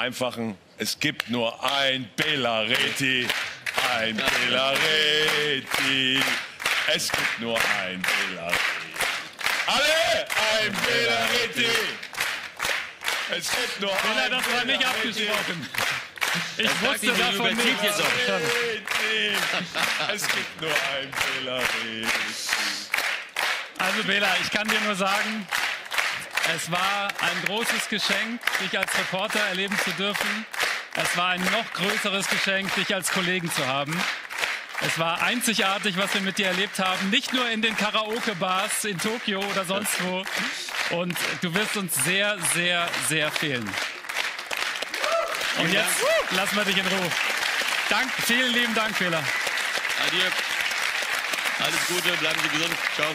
einfachen, es gibt nur ein Bela Reti, ein Bela Reti. Es gibt nur ein Bela Reti. Alle ein Bela Reti. Es gibt nur Bela, ein das war nicht abgesprochen. Ich Das wusste die davon nichts. jetzt auch. Es gibt nur ein Bela Reti. Also Bela, ich kann dir nur sagen, es war ein großes Geschenk, dich als Reporter erleben zu dürfen. Es war ein noch größeres Geschenk, dich als Kollegen zu haben. Es war einzigartig, was wir mit dir erlebt haben. Nicht nur in den Karaoke-Bars in Tokio oder sonst wo. Und du wirst uns sehr, sehr, sehr fehlen. Und jetzt lassen wir dich in Ruhe. Dank, vielen lieben Dank, Bela. Adieu. Alles Gute, bleiben Sie gesund. Ciao.